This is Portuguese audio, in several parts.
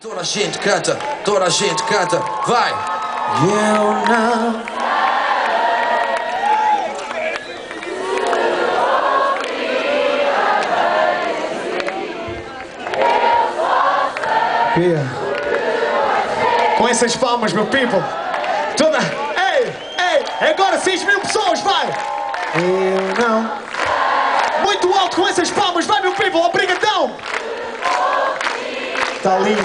Toda a gente canta, toda a gente canta, vai! Eu não. Yeah. Com essas palmas, meu people. Toda. Ei, ei, agora 6 mil pessoas, vai! Eu não. Muito alto com essas palmas, vai, meu people, obrigadão! Tá lindo.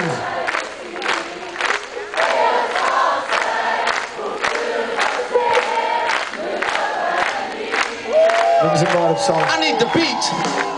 Vamos embora, pessoal. I need the beat!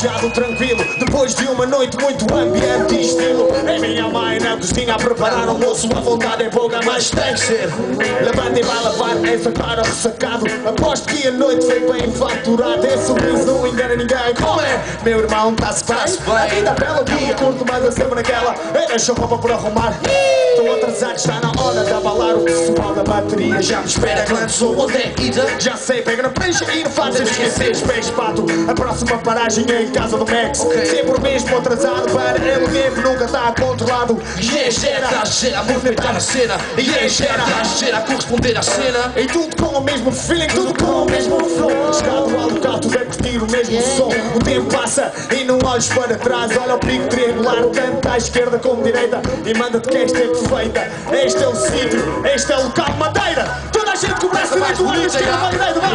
Relaxado, tranquilo, depois de uma noite muito ambiente e estilo. Em minha mãe na cozinha a preparar almoço, a vontade é pouca, mas tem que ser. Levanta e vai lavar essa cara ressacado. Aposto que a noite foi bem faturada. Esse sorriso não engana ninguém. Como é? Meu irmão está-se bem. A vida bela, que eu curto mais a sempre naquela. Ei, deixa a roupa por arrumar. Está na hora de abalar o pessoal da bateria. Já me espera que lançou onde é ida. Já sei, pega na prancha e não fazes esquecer os pés pato. A próxima paragem é em casa do Max. Ok. Sempre o mesmo atrasado para ele mesmo nunca está controlado. E é gera, Tá gera movimentar a cena, e é gera, tá gera a corresponder à cena. e tudo com o mesmo feeling, tudo com o mesmo flow. Chegado ao local, tudo é curtir o mesmo som. O tempo passa e não olhes para trás. Olha o pico triangular, tanto à esquerda como direita. E manda-te que esta é perfeita. Este é o sítio, este é o local Madeira. Toda a gente começa mais muito à bonita, esquerda, já. direita, vai.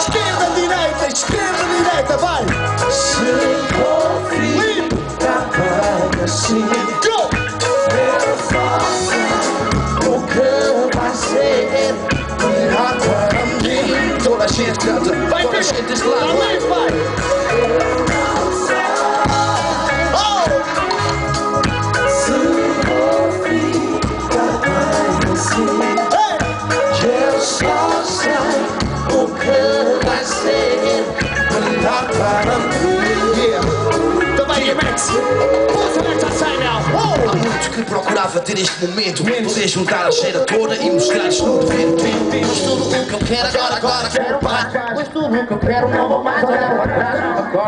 Esquerda, direita, esquerda, direita, vai. Limpo. Go! Toda a gente canta, Vai, toda a gente desse Tá lado. limpo, vai. Muito que procurava ter este momento. Poder juntar a cheira toda e mostrar-lhes tudo vento Mas tudo o que eu quero? Agora, agora quero parar Pois tudo o que eu quero não vou mais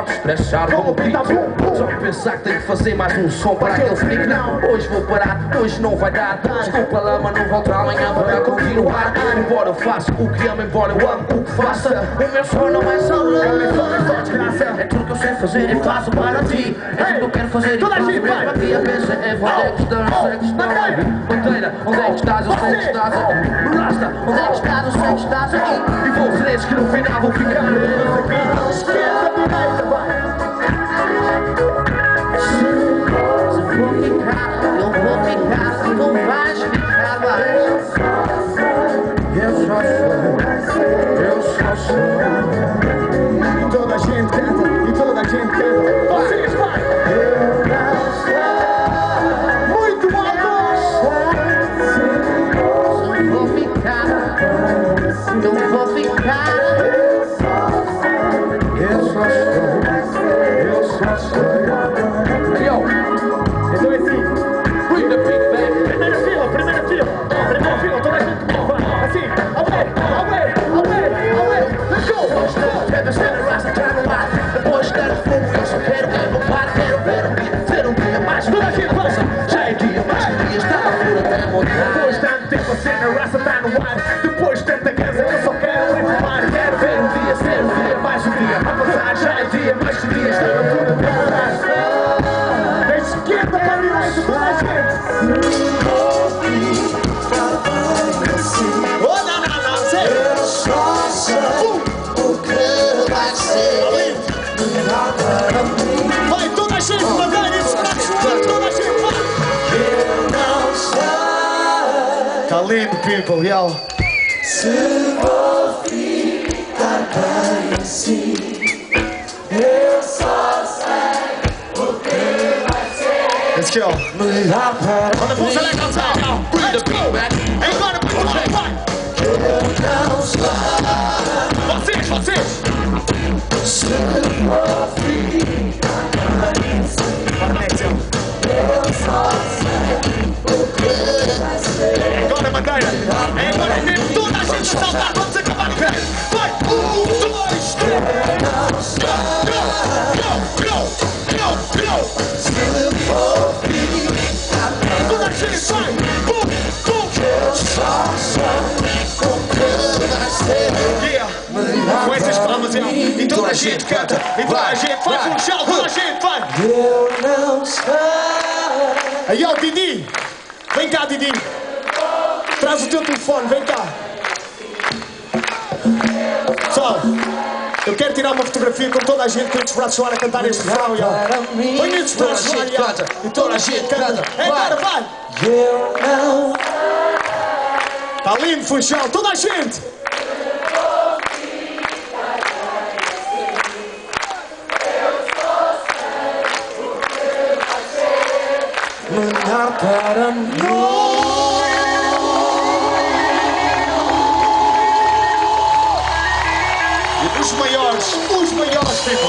Acordo estressado como pico. Só que pensar que tenho que fazer mais um som para aquele flick Não, hoje vou parar, hoje não vai dar. Desculpa lá, mas não volto amanhã. Para continuar. Embora eu faça o que amo, embora eu amo o que faça. O meu som não é som é só desgraça É tudo que eu sei fazer e faço para ti. É tudo que eu quero fazer e faço para ti A pensa é onde é que estás, eu sei que estás Bandeira, onde é que estás, eu sei que estás Rasta, onde é que estás, eu sei que estás aqui E vou dizer que no final vou ficar. Esquerda, direita, vai. De tanto tempo a cena, a raça tá no ar. Depois de tanta casa, eu só quero informar. Quero ver um dia, ser um dia, mais um dia. A passar já é dia, mais que dia. Está na fura para morar. Da esquerda para a direita, toda a gente. Oh, não, não, não, sério. Só sei o que vai ser Vai, sei Tá lindo, people, yo. se vou ficar bem assim Eu só sei o que vai ser Let's go. Melhor para Olha, vamos lá, calçar, now. Let's go. Agora, muito Agora, Madeira. É agora mesmo. Toda a gente saltar. Vamos acabar em pé. Vai. Um, dois, três. Go, go, go, go, go. Toda a gente vai. Bum, bum. Yeah. Com essas palmas, yeah. E toda a gente canta. E toda a gente faz um shout. Toda a gente vai. Eu não sei. Aí, ó, Didi. Cá, Didi. Traz o teu telefone, vem cá. Pessoal, eu quero tirar uma fotografia com toda a gente com estes braços no ar a cantar este refrão, ó. Põe estes braços no ar, canta, E toda a gente canta. É agora, vai. Eu não Está lindo, Funchal. Toda a gente. para Os maiores, os maiores, people.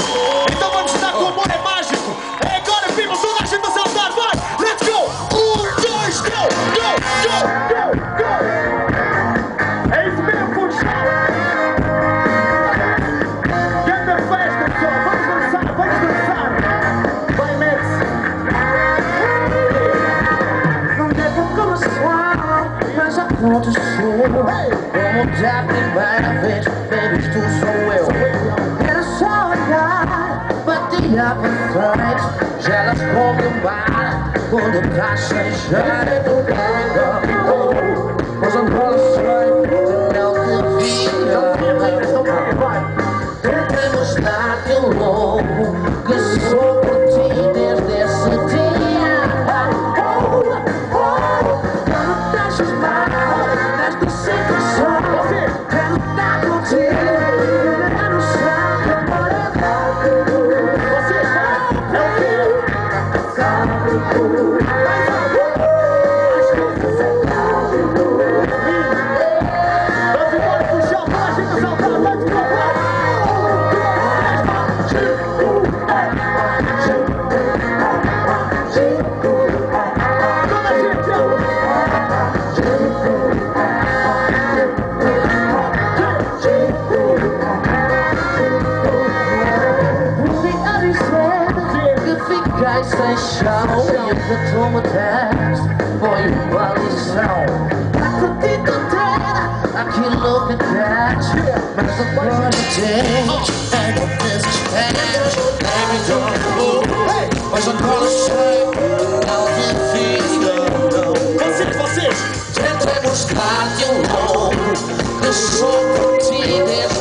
Então vamos estar com o amor é mágico. É agora, people. Toda a gente a saltar, vai. Let's go. Um, dois, go, go, go, go, go. É isso mesmo, Funchal. Grande festa, pessoal. Vamos dançar, vamos dançar. Vai, Max. Não deve começar, mas aconteceu. Como da primeira vez, baby, tu sou eu. Era só olhar, batia perfeito. Gelas como um bar, quando a caixa já é do carro. Agora tens é que desesperas Baby, don't move Mas agora sei que não devia Vocês, vocês! Tentei mostrar-te um louco Que sou por ti desde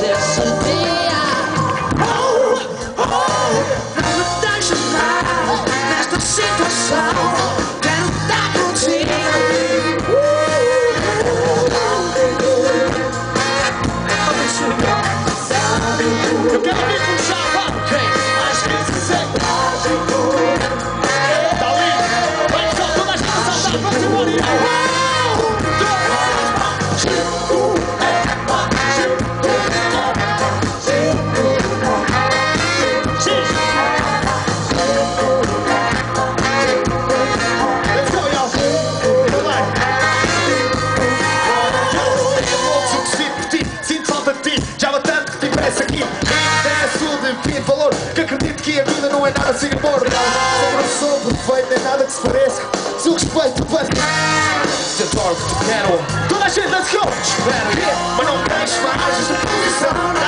não é nada sem amor Não não sou perfeito, nem nada que se pareça. Se o respeito vai Te adoro, te quero Toda a gente, let's go! Espero Mas não tens mais esta posição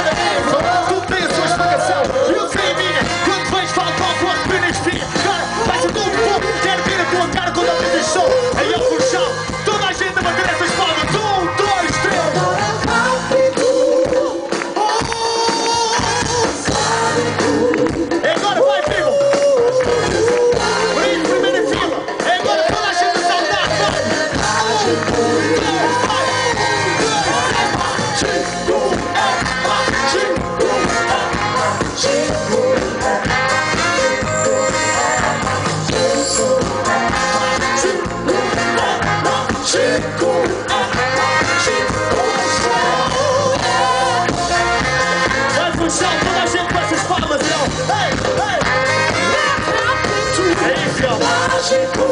mágico,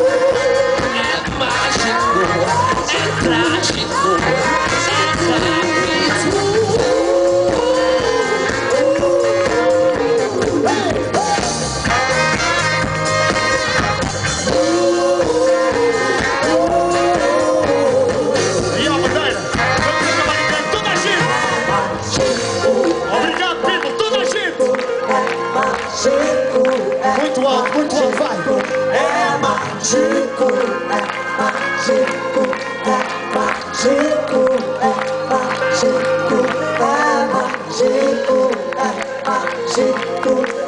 é mágico, é trágico.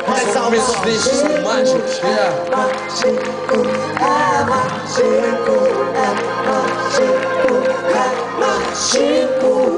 Mas ao mesmo tempo são mágicos, é mágico, é mágico, é mágico, é mágico.